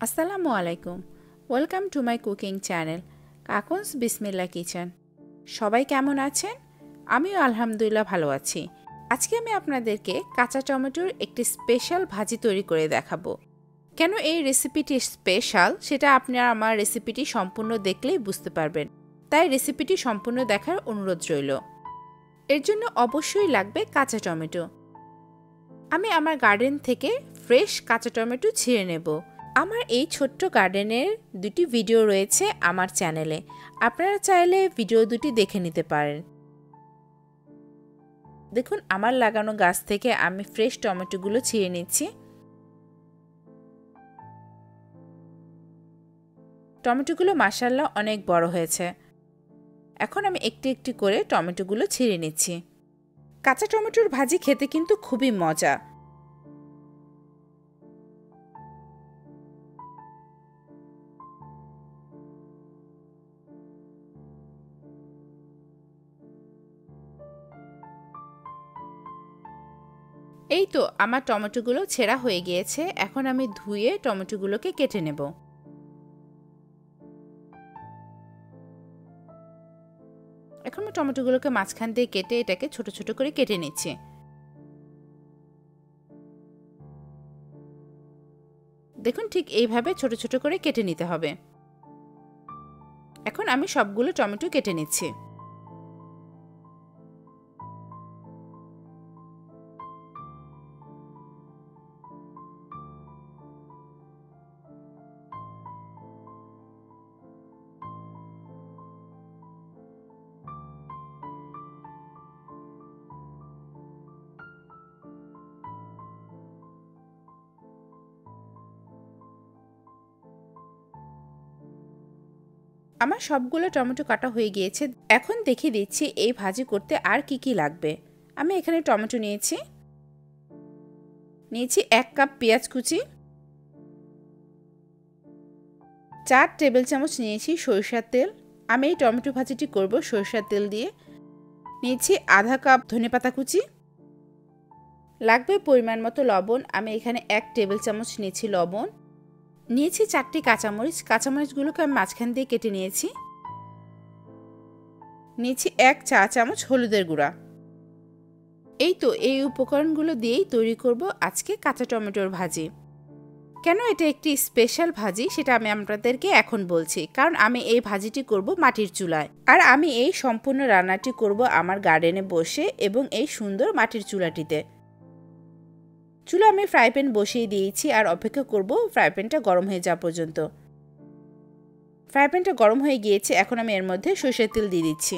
আসসালামু আলাইকুম। Welcome to my cooking channel কাকুন্স Bismillah kitchen সবাই কেমন আছেন? আমিও আলহামদুলিল্লাহ ভালো আছি। আজকে আমি আপনাদেরকে কাঁচা টমেটোর একটি স্পেশাল ভাজি তৈরি করে দেখাবো। কেন এই রেসিপিটি স্পেশাল সেটা আপনারা আমার রেসিপিটি সম্পূর্ণ দেখলেই বুঝতে পারবেন। তাই রেসিপিটি সম্পূর্ণ দেখার অনুরোধ রইল। এর জন্য অবশ্যই লাগবে কাঁচা টমেটো। আমি আমার গার্ডেন থেকে ফ্রেশ কাঁচা টমেটো ছিঁড়ে নেব। আমার এই ছোট্ট গার্ডেনের দুটি ভিডিও রয়েছে আমার চ্যানেলে। আপনারা চাইলে ভিডিও দুটি দেখে নিতে পারেন। দেখুন, আমার লাগানো গাছ থেকে আমি ফ্রেশ টমেটোগুলো ছিঁড়ে নিচ্ছি। টমেটোগুলো মাসাল্লাহ অনেক বড় হয়েছে। এখন আমি একটি একটি করে টমেটোগুলো ছিঁড়ে নিচ্ছি। কাঁচা টমেটোর ভাজি খেতে কিন্তু খুবই মজা। এই তো আমার টমেটোগুলো ছেঁড়া হয়ে গিয়েছে, এখন আমি ধুয়ে টমেটোগুলোকে কেটে নেব। এখন আমি টমেটোগুলোকে মাঝখান দিয়ে কেটে এটাকে ছোট ছোট করে কেটে নিচ্ছি। দেখুন ঠিক এইভাবে ছোট ছোট করে কেটে নিতে হবে। এখন আমি সবগুলো টমেটো কেটে নিচ্ছি। আমার সবগুলো টমেটো কাটা হয়ে গিয়েছে। এখন দেখিয়ে দিচ্ছি এই ভাজি করতে আর কি কি লাগবে। আমি এখানে টমেটো নিয়েছি। নিয়েছি এক কাপ পেঁয়াজ কুচি। চার টেবিল চামচ নিয়েছি সরিষার তেল। আমি এই টমেটো ভাজিটি করব সরিষার তেল দিয়ে। নিয়েছি আধা কাপ ধনেপাতা কুচি। লাগবে পরিমাণ মতো লবণ। আমি এখানে এক টেবিল চামচ নিয়েছি লবণ। নিয়েছি চারটি কাঁচামরিচ। কাঁচামরিচগুলোকে আমি মাঝখান দিয়ে কেটে নিয়েছি। নিয়েছি এক চা চামচ হলুদের গুঁড়া। এই তো, এই উপকরণগুলো দিয়েই তৈরি করব আজকে কাঁচা টমেটোর ভাজি। কেন এটা একটি স্পেশাল ভাজি সেটা আমি আপনাদেরকে এখন বলছি, কারণ আমি এই ভাজিটি করব মাটির চুলায়। আর আমি এই সম্পূর্ণ রান্নাটি করব আমার গার্ডেনে বসে এবং এই সুন্দর মাটির চুলাটিতে। চুলা আমি ফ্রাই প্যান বসিয়ে দিয়েছি আর অপেক্ষা করব ফ্রাই প্যানটা গরম হয়ে যাওয়া পর্যন্ত। ফ্রাই প্যানটা গরম হয়ে গিয়েছে, এখন আমি এর মধ্যে সর্ষের তেল দিয়ে দিচ্ছি।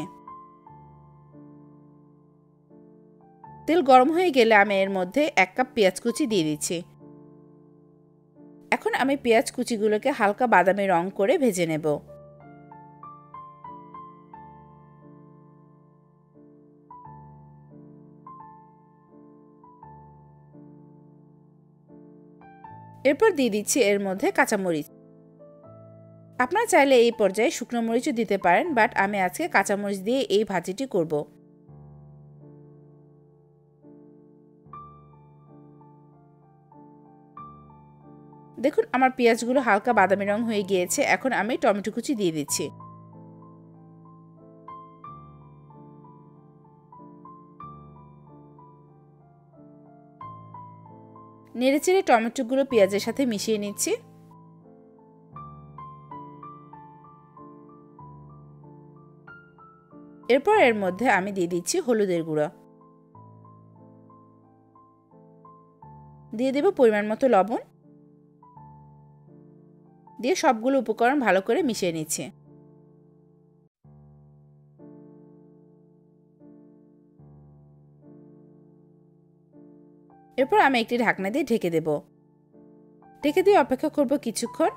তেল গরম হয়ে গেলে আমি এর মধ্যে এক কাপ পেঁয়াজ কুচি দিয়ে দিচ্ছি। এখন আমি পেঁয়াজ কুচিগুলোকে হালকা বাদামি রং করে ভেজে নেব। এরপর দিয়ে দিচ্ছি এর মধ্যে কাঁচামরিচ। আপনারা চাইলে এই পর্যায়ে শুকনো মরিচও দিতে পারেন বাট আমি আজকে কাঁচামরিচ দিয়ে এই ভাজিটি করব। দেখুন, আমার পেঁয়াজগুলো হালকা বাদামি রং হয়ে গিয়েছে, এখন আমি টমেটো কুচি দিয়ে দিচ্ছি। নেড়েচেড়ে টমেটোগুলো পেঁয়াজের সাথে মিশিয়ে নিচ্ছি। এরপর এর মধ্যে আমি দিয়ে দিচ্ছি হলুদের গুঁড়ো। দিয়ে দেব পরিমাণ মতো লবণ। দিয়ে সবগুলো উপকরণ ভালো করে মিশিয়ে নিচ্ছি। এরপর আমি একটি ঢাকনা দিয়ে ঢেকে দেব। ঢেকে দিয়ে অপেক্ষা করব কিছুক্ষণ।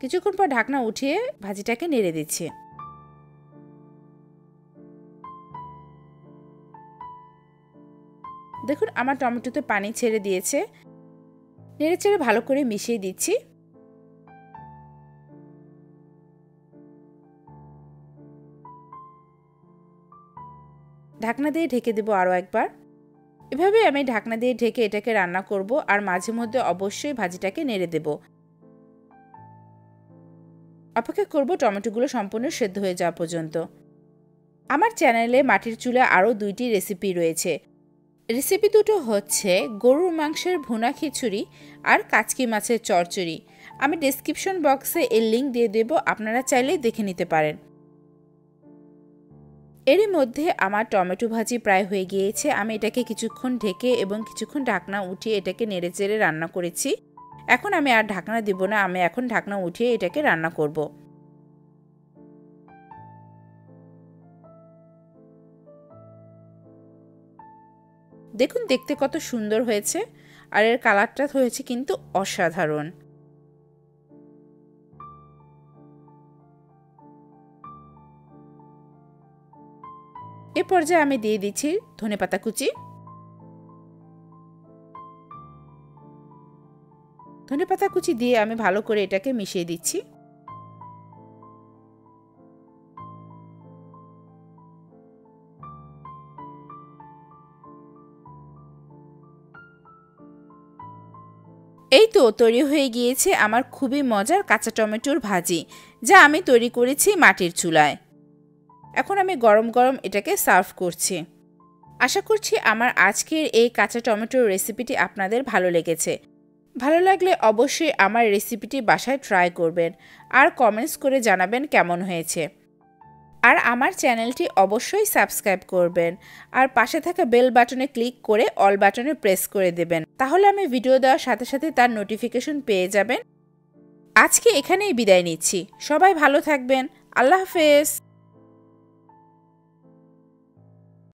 কিছুক্ষণ পর ঢাকনা উঠিয়ে ভাজিটাকে নেড়ে দিচ্ছি। দেখুন, আমার টমেটোতে পানি ছেড়ে দিয়েছে। নেড়ে ছেড়ে ভালো করে মিশিয়ে দিচ্ছি। ঢাকনা দিয়ে ঢেকে দেবো আরও একবার। এভাবে আমি ঢাকনা দিয়ে ঢেকে এটাকে রান্না করব আর মাঝে মধ্যে অবশ্যই ভাজিটাকে নেড়ে দেব। অপেক্ষা করব টমেটোগুলো সম্পূর্ণ সেদ্ধ হয়ে যাওয়া পর্যন্ত। আমার চ্যানেলে মাটির চুলে আরও দুইটি রেসিপি রয়েছে। রেসিপি দুটো হচ্ছে গরুর মাংসের ভুনা খিচুড়ি আর কাচকি মাছের চরচড়ি। আমি ডিসক্রিপশন বক্সে এর লিঙ্ক দিয়ে দেব, আপনারা চাইলেই দেখে নিতে পারেন। এরই মধ্যে আমার টমেটো ভাজি প্রায় হয়ে গিয়েছে। আমি এটাকে কিছুক্ষণ ঢেকে এবং কিছুক্ষণ ঢাকনা উঠিয়ে এটাকে নেড়ে চেড়ে রান্না করেছি। এখন আমি আর ঢাকনা দিব না, আমি এখন ঢাকনা উঠিয়ে এটাকে রান্না করব। দেখুন, দেখতে কত সুন্দর হয়েছে। আর এর কালারটা হয়েছে কিন্তু অসাধারণ। এ পর্যায়ে আমি দিয়ে দিচ্ছি ধনে পাতা কুচি। ধনে পাতা কুচি দিয়ে আমি ভালো করে এটাকে মিশিয়ে দিচ্ছি। এই তো তৈরি হয়ে গিয়েছে আমার খুবই মজার কাঁচা টমেটোর ভাজি, যা আমি তৈরি করেছি মাটির চুলায়। এখন আমি গরম গরম এটাকে সার্ভ করছি। আশা করছি আমার আজকের এই কাঁচা টমেটোর রেসিপিটি আপনাদের ভালো লেগেছে। ভালো লাগলে অবশ্যই আমার রেসিপিটি বাসায় ট্রাই করবেন আর কমেন্টস করে জানাবেন কেমন হয়েছে। আর আমার চ্যানেলটি অবশ্যই সাবস্ক্রাইব করবেন আর পাশে থাকা বেল বাটনে ক্লিক করে অল বাটনে প্রেস করে দেবেন। তাহলে আমি ভিডিও দেওয়ার সাথে সাথে তার নোটিফিকেশন পেয়ে যাবেন। আজকে এখানেই বিদায় নিচ্ছি। সবাই ভালো থাকবেন। আল্লাহ হাফেজ।